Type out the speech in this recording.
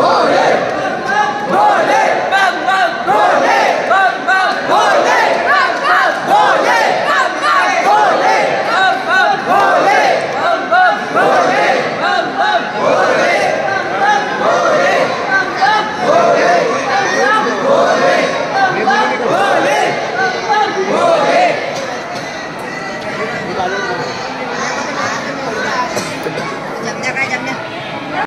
Valeu,